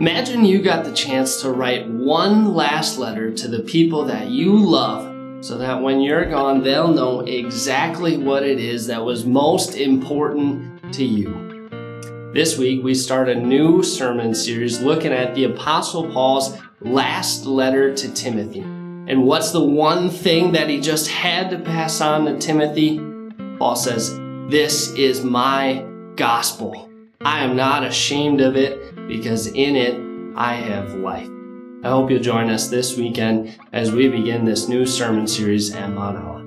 Imagine you got the chance to write one last letter to the people that you love so that when you're gone, they'll know exactly what it is that was most important to you. This week, we start a new sermon series looking at the Apostle Paul's last letter to Timothy. And what's the one thing that he just had to pass on to Timothy? Paul says, This is my gospel. I am not ashamed of it because in it I have life. I hope you'll join us this weekend as we begin this new sermon series at Mount.